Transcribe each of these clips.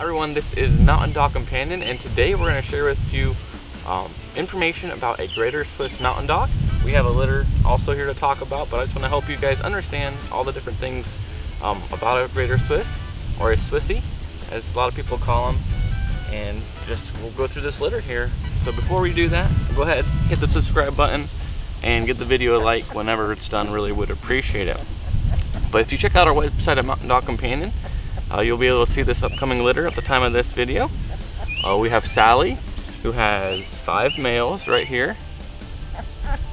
Everyone, this is Mountain Dog Companion and today we're going to share with you um, information about a Greater Swiss Mountain Dog. We have a litter also here to talk about, but I just want to help you guys understand all the different things um, about a Greater Swiss, or a Swissy, as a lot of people call them. And just, we'll go through this litter here. So before we do that, go ahead, hit the subscribe button, and give the video a like whenever it's done, really would appreciate it. But if you check out our website at Mountain Dog Companion, uh, you'll be able to see this upcoming litter at the time of this video. Uh, we have Sally, who has five males right here.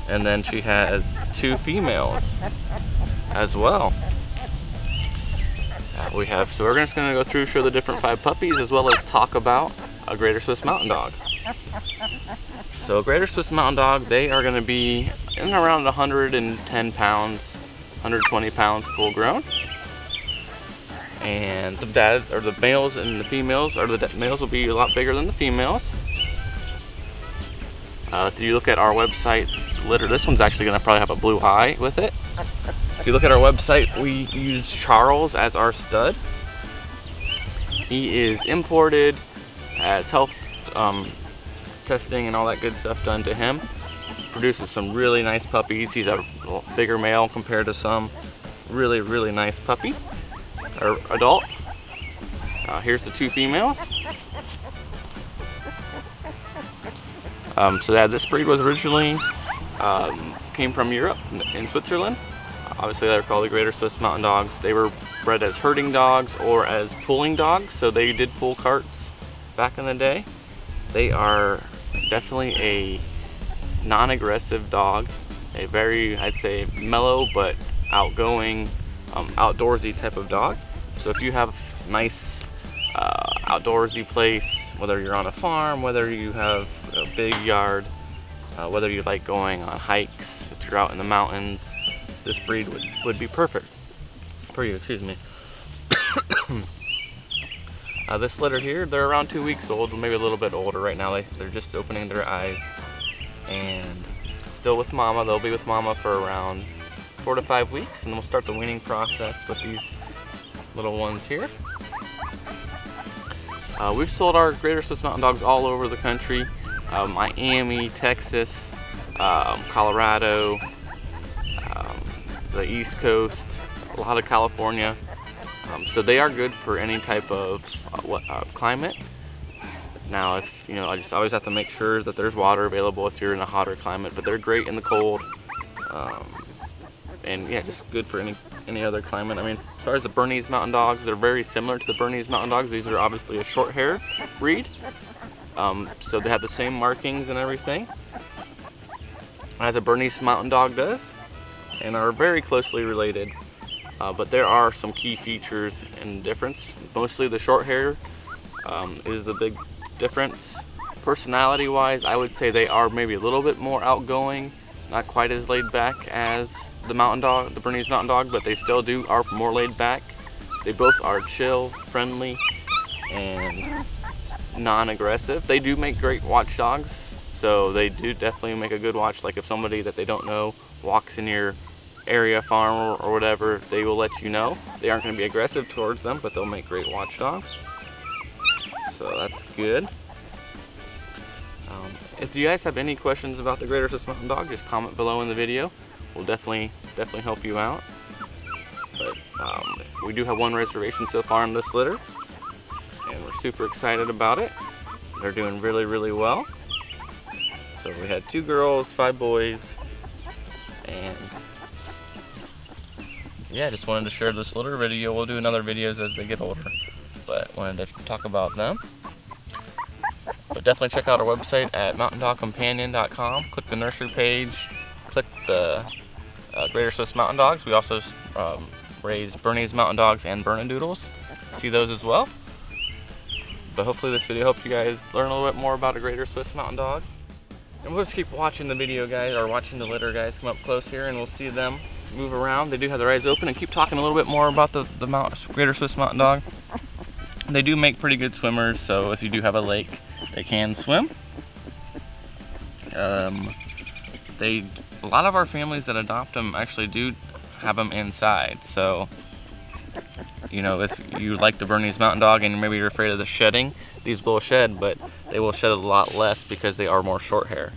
And then she has two females as well. Uh, we have, so we're just gonna go through, show the different five puppies, as well as talk about a Greater Swiss Mountain Dog. So Greater Swiss Mountain Dog, they are gonna be in around 110 pounds, 120 pounds full grown and the dads or the males and the females or the males will be a lot bigger than the females. Uh, if you look at our website litter this one's actually going to probably have a blue eye with it. If you look at our website we use Charles as our stud. He is imported has health um, testing and all that good stuff done to him. Produces some really nice puppies. He's a bigger male compared to some. Really really nice puppy or adult. Uh, here's the two females. Um, so that this breed was originally um, came from Europe in Switzerland. Obviously they're called the Greater Swiss Mountain Dogs. They were bred as herding dogs or as pulling dogs. So they did pull carts back in the day. They are definitely a non-aggressive dog. A very, I'd say, mellow but outgoing, um, outdoorsy type of dog. So if you have a nice uh, outdoorsy place, whether you're on a farm, whether you have a big yard, uh, whether you like going on hikes, if you're out in the mountains, this breed would, would be perfect for you, excuse me. uh, this litter here, they're around two weeks old, maybe a little bit older right now. They, they're just opening their eyes and still with mama. They'll be with mama for around four to five weeks and then we'll start the weaning process with these little ones here. Uh, we've sold our Greater Swiss Mountain Dogs all over the country. Uh, Miami, Texas, um, Colorado, um, the East Coast, a lot of California. Um, so they are good for any type of uh, what, uh, climate. Now, if you know, I just always have to make sure that there's water available if you're in a hotter climate, but they're great in the cold. Um, and yeah, just good for any any other climate. I mean, as far as the Bernese Mountain Dogs, they're very similar to the Bernese Mountain Dogs. These are obviously a short hair breed, um, so they have the same markings and everything as a Bernese Mountain Dog does, and are very closely related. Uh, but there are some key features and difference. Mostly the short hair um, is the big difference. Personality-wise, I would say they are maybe a little bit more outgoing, not quite as laid back as the mountain dog, the Bernese mountain dog, but they still do are more laid back. They both are chill, friendly, and non-aggressive. They do make great watchdogs, so they do definitely make a good watch. Like if somebody that they don't know walks in your area farm or, whatever, they will let you know. They aren't going to be aggressive towards them, but they'll make great watchdogs. So that's good. Um, if you guys have any questions about the Greater Swiss Mountain Dog, just comment below in the video will definitely definitely help you out. But um, we do have one reservation so far in this litter, and we're super excited about it. They're doing really, really well. So we had two girls, five boys, and yeah, just wanted to share this litter video. We'll do another videos as they get older, but wanted to talk about them. But definitely check out our website at mountaindogcompanion.com. Click the nursery page, click the uh, Greater Swiss Mountain Dogs. We also um, raise Bernese Mountain Dogs and Bernedoodles. See those as well. But hopefully this video helped you guys learn a little bit more about a Greater Swiss Mountain Dog. And we'll just keep watching the video guys, or watching the litter guys come up close here and we'll see them move around. They do have their eyes open and keep talking a little bit more about the, the Mount, Greater Swiss Mountain Dog. They do make pretty good swimmers, so if you do have a lake, they can swim. Um, they a lot of our families that adopt them actually do have them inside. So you know, if you like the Bernese Mountain Dog and maybe you're afraid of the shedding, these will shed, but they will shed a lot less because they are more short hair.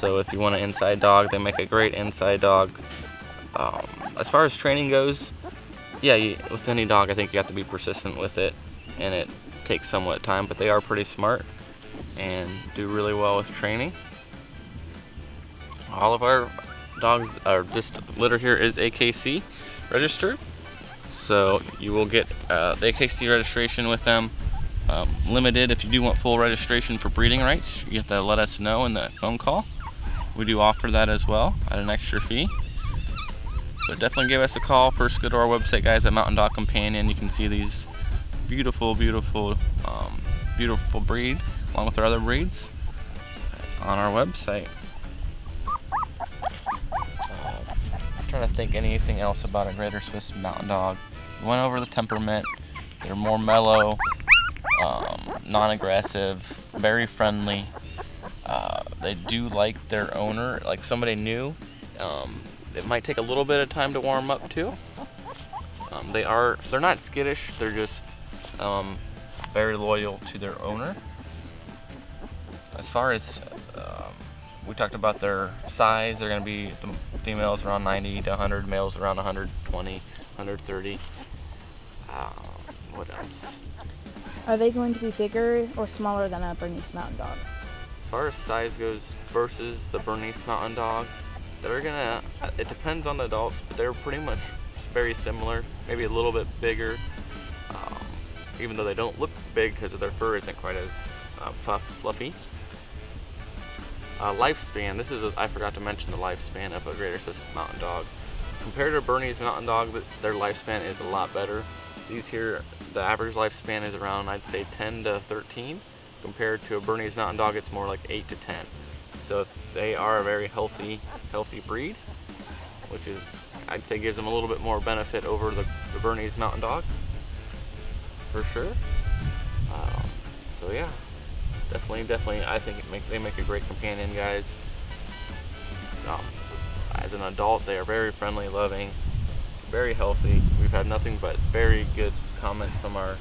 So if you want an inside dog, they make a great inside dog. Um, as far as training goes, yeah, you, with any dog, I think you have to be persistent with it, and it takes somewhat time, but they are pretty smart and do really well with training. All of our dogs are just litter here is AKC registered. So you will get uh, the AKC registration with them. Um, limited if you do want full registration for breeding rights, you have to let us know in the phone call. We do offer that as well at an extra fee. But definitely give us a call. First go to our website guys at Mountain Dog Companion. You can see these beautiful, beautiful, um, beautiful breed along with our other breeds on our website. Trying to think anything else about a Greater Swiss Mountain Dog. We went over the temperament. They're more mellow, um, non-aggressive, very friendly. Uh, they do like their owner, like somebody new. Um, it might take a little bit of time to warm up to. Um, they are, they're not skittish, they're just um, very loyal to their owner. As far as we talked about their size. They're going to be the females around 90 to 100, males around 120, 130. Uh, what else? Are they going to be bigger or smaller than a Bernese Mountain Dog? As far as size goes versus the Bernese Mountain Dog, they're gonna, it depends on the adults, but they're pretty much very similar, maybe a little bit bigger, um, even though they don't look big because their fur isn't quite as uh, puff, fluffy. Uh, lifespan, this is, a, I forgot to mention the lifespan of a Greater Swiss Mountain Dog. Compared to a Bernese Mountain Dog, their lifespan is a lot better. These here, the average lifespan is around, I'd say 10 to 13. Compared to a Bernese Mountain Dog, it's more like 8 to 10. So they are a very healthy, healthy breed, which is, I'd say gives them a little bit more benefit over the, the Bernese Mountain Dog, for sure. Um, so yeah definitely, definitely, I think make, they make a great companion, guys. Um, as an adult, they are very friendly, loving, very healthy. We've had nothing but very good comments from our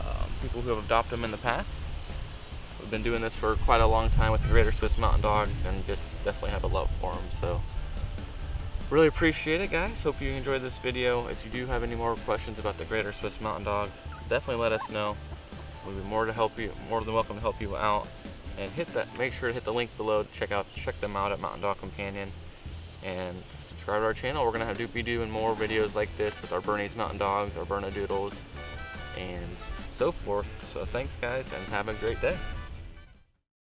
um, people who have adopted them in the past. We've been doing this for quite a long time with the Greater Swiss Mountain Dogs and just definitely have a love for them. So really appreciate it, guys. Hope you enjoyed this video. If you do have any more questions about the Greater Swiss Mountain Dog, definitely let us know. We'd be more to help you, more than welcome to help you out. And hit that, make sure to hit the link below to check out, check them out at Mountain Dog Companion. And subscribe to our channel. We're gonna have Doopy doing more videos like this with our Bernese Mountain Dogs, our Bernedoodles, and so forth. So thanks guys, and have a great day.